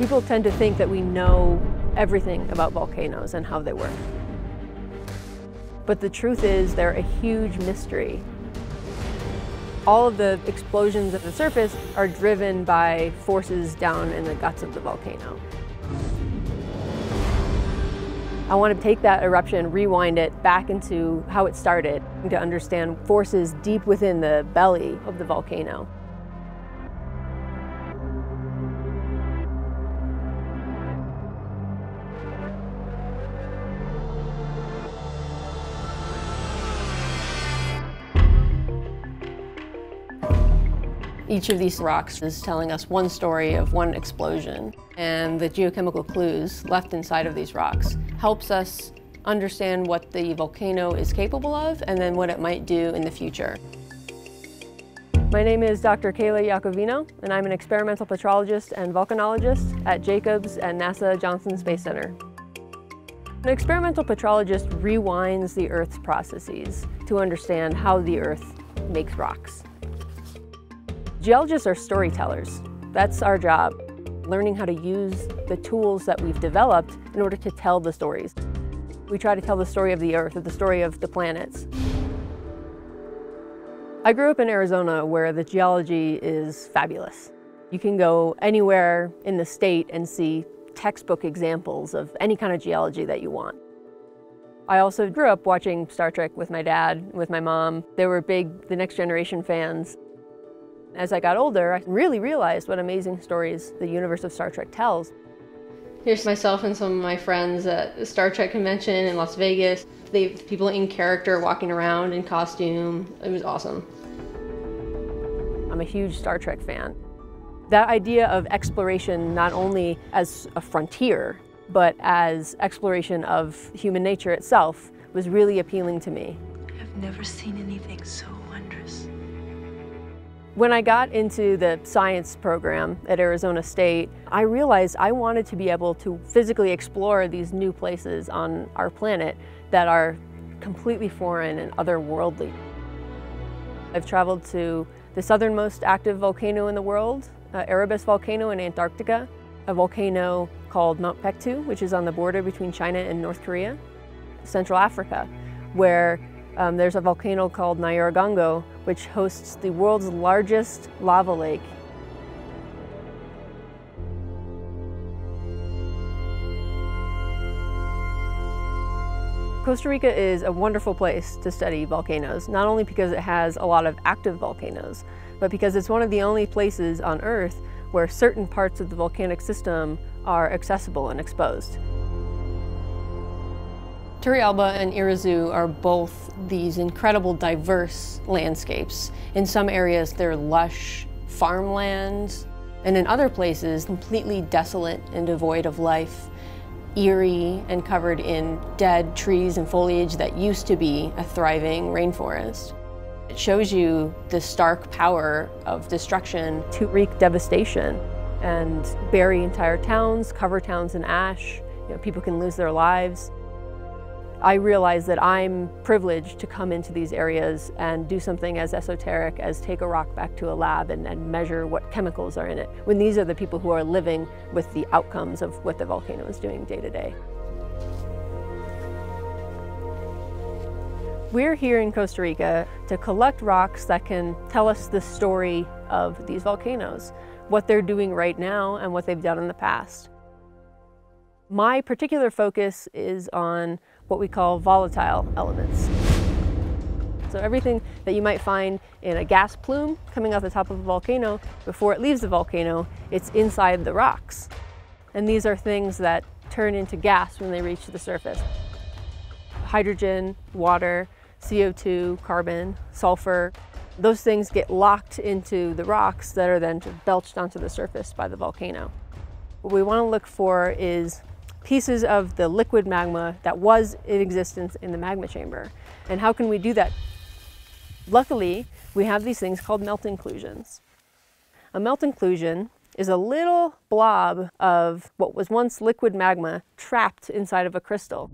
People tend to think that we know everything about volcanoes and how they work. But the truth is they're a huge mystery. All of the explosions at the surface are driven by forces down in the guts of the volcano. I want to take that eruption, rewind it back into how it started to understand forces deep within the belly of the volcano. Each of these rocks is telling us one story of one explosion, and the geochemical clues left inside of these rocks helps us understand what the volcano is capable of and then what it might do in the future. My name is Dr. Kayla Iacovino, and I'm an experimental petrologist and volcanologist at Jacobs and NASA Johnson Space Center. An experimental petrologist rewinds the Earth's processes to understand how the Earth makes rocks. Geologists are storytellers. That's our job, learning how to use the tools that we've developed in order to tell the stories. We try to tell the story of the Earth, or the story of the planets. I grew up in Arizona where the geology is fabulous. You can go anywhere in the state and see textbook examples of any kind of geology that you want. I also grew up watching Star Trek with my dad, with my mom. They were big The Next Generation fans. As I got older, I really realized what amazing stories the universe of Star Trek tells. Here's myself and some of my friends at the Star Trek convention in Las Vegas. They have people in character walking around in costume. It was awesome. I'm a huge Star Trek fan. That idea of exploration not only as a frontier, but as exploration of human nature itself was really appealing to me. I've never seen anything so wondrous. When I got into the science program at Arizona State, I realized I wanted to be able to physically explore these new places on our planet that are completely foreign and otherworldly. I've traveled to the southernmost active volcano in the world, uh, Erebus volcano in Antarctica, a volcano called Mount Paektu, which is on the border between China and North Korea, Central Africa, where um, there's a volcano called Nyiragongo, which hosts the world's largest lava lake. Costa Rica is a wonderful place to study volcanoes, not only because it has a lot of active volcanoes, but because it's one of the only places on Earth where certain parts of the volcanic system are accessible and exposed. Turrialba and Irazu are both these incredible diverse landscapes. In some areas they're lush farmlands, and in other places completely desolate and devoid of life, eerie and covered in dead trees and foliage that used to be a thriving rainforest. It shows you the stark power of destruction to wreak devastation and bury entire towns, cover towns in ash. You know, people can lose their lives. I realize that I'm privileged to come into these areas and do something as esoteric as take a rock back to a lab and, and, measure what chemicals are in it, when these are the people who are living with the outcomes of what the volcano is doing day to day. We're here in Costa Rica to collect rocks that can tell us the story of these volcanoes, what they're doing right now and what they've done in the past. My particular focus is on what we call volatile elements. So everything that you might find in a gas plume coming off the top of a volcano, before it leaves the volcano, it's inside the rocks. And these are things that turn into gas when they reach the surface. Hydrogen, water, CO2, carbon, sulfur, those things get locked into the rocks that are then belched onto the surface by the volcano. What we want to look for is pieces of the liquid magma that was in existence in the magma chamber. And how can we do that? Luckily, we have these things called melt inclusions. A melt inclusion is a little blob of what was once liquid magma trapped inside of a crystal.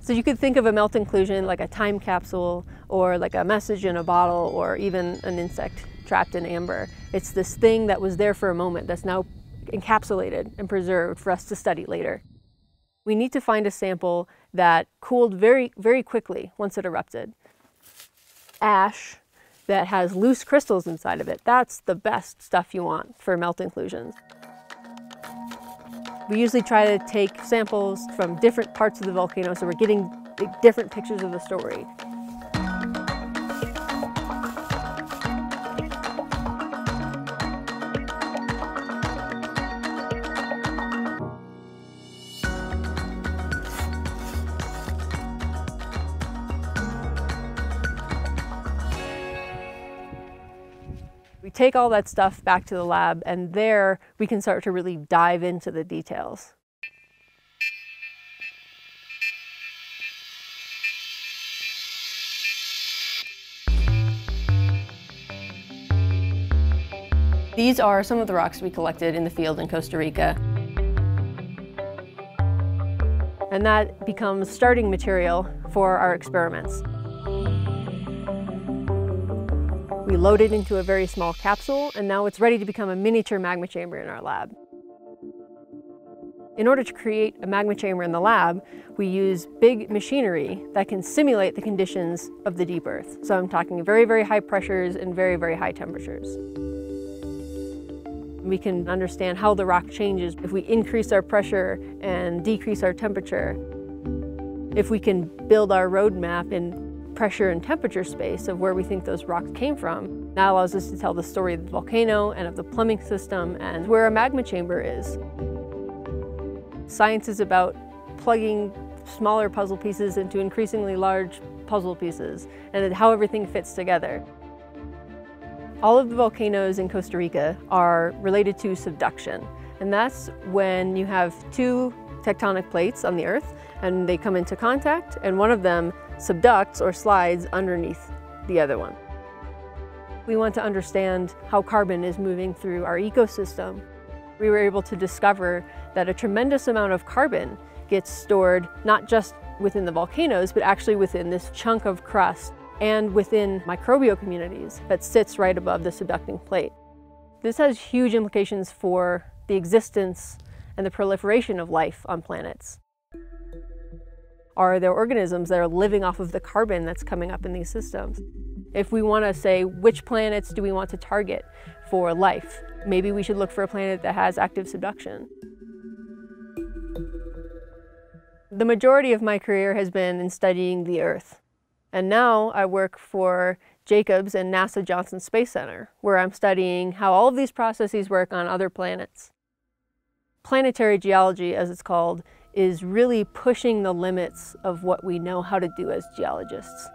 So you could think of a melt inclusion like a time capsule or like a message in a bottle or even an insect trapped in amber. It's this thing that was there for a moment that's now encapsulated and preserved for us to study later. We need to find a sample that cooled very, very quickly once it erupted. Ash that has loose crystals inside of it, that's the best stuff you want for melt inclusions. We usually try to take samples from different parts of the volcano so we're getting different pictures of the story. Take all that stuff back to the lab and there we can start to really dive into the details. These are some of the rocks we collected in the field in Costa Rica. And that becomes starting material for our experiments. We load it into a very small capsule and now it's ready to become a miniature magma chamber in our lab. In order to create a magma chamber in the lab, we use big machinery that can simulate the conditions of the deep earth. So I'm talking very, very high pressures and very, very high temperatures. We can understand how the rock changes if we increase our pressure and decrease our temperature. If we can build our roadmap in pressure and temperature space of where we think those rocks came from. That allows us to tell the story of the volcano and of the plumbing system and where a magma chamber is. Science is about plugging smaller puzzle pieces into increasingly large puzzle pieces and how everything fits together. All of the volcanoes in Costa Rica are related to subduction, and that's when you have two tectonic plates on the Earth and they come into contact and one of them subducts or slides underneath the other one. We want to understand how carbon is moving through our ecosystem. We were able to discover that a tremendous amount of carbon gets stored not just within the volcanoes, but actually within this chunk of crust and within microbial communities that sits right above the subducting plate. This has huge implications for the existence and the proliferation of life on planets. Are there organisms that are living off of the carbon that's coming up in these systems? If we want to say which planets do we want to target for life, maybe we should look for a planet that has active subduction. The majority of my career has been in studying the Earth. And now I work for Jacobs and NASA Johnson Space Center, where I'm studying how all of these processes work on other planets. Planetary geology, as it's called, is really pushing the limits of what we know how to do as geologists.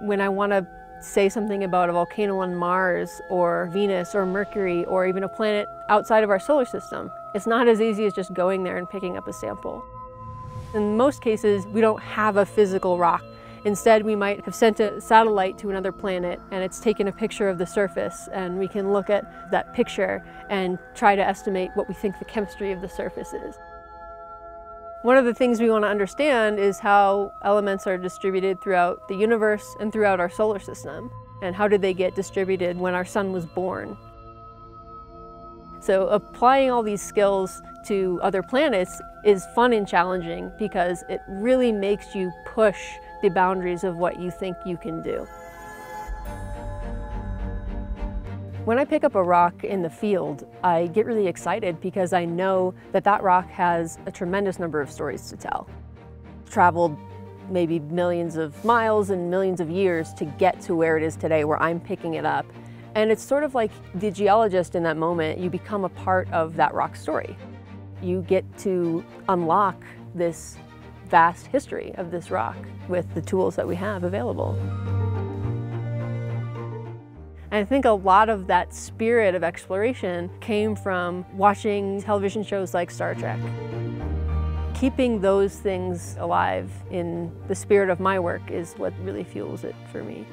When I want to say something about a volcano on Mars or Venus or Mercury or even a planet outside of our solar system, it's not as easy as just going there and picking up a sample. In most cases, we don't have a physical rock. Instead, we might have sent a satellite to another planet and it's taken a picture of the surface and we can look at that picture and try to estimate what we think the chemistry of the surface is. One of the things we want to understand is how elements are distributed throughout the universe and throughout our solar system, and how did they get distributed when our sun was born. So applying all these skills to other planets is fun and challenging because it really makes you push the boundaries of what you think you can do. When I pick up a rock in the field, I get really excited because I know that that rock has a tremendous number of stories to tell. Traveled maybe millions of miles and millions of years to get to where it is today, where I'm picking it up. And it's sort of like the geologist in that moment, you become a part of that rock story. You get to unlock this vast history of this rock with the tools that we have available. And I think a lot of that spirit of exploration came from watching television shows like Star Trek. Keeping those things alive in the spirit of my work is what really fuels it for me.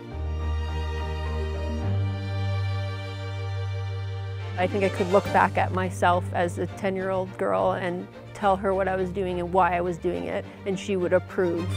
I think I could look back at myself as a 10-year-old girl and tell her what I was doing and why I was doing it, and she would approve.